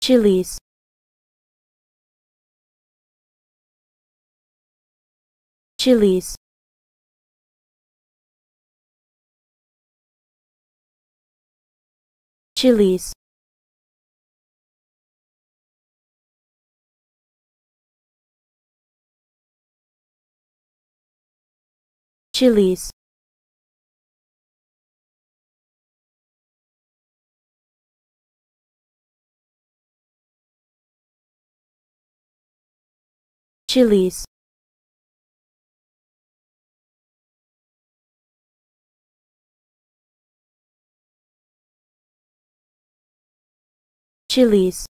chilies. Chilies. Chilies. Chilies chilies. Chilies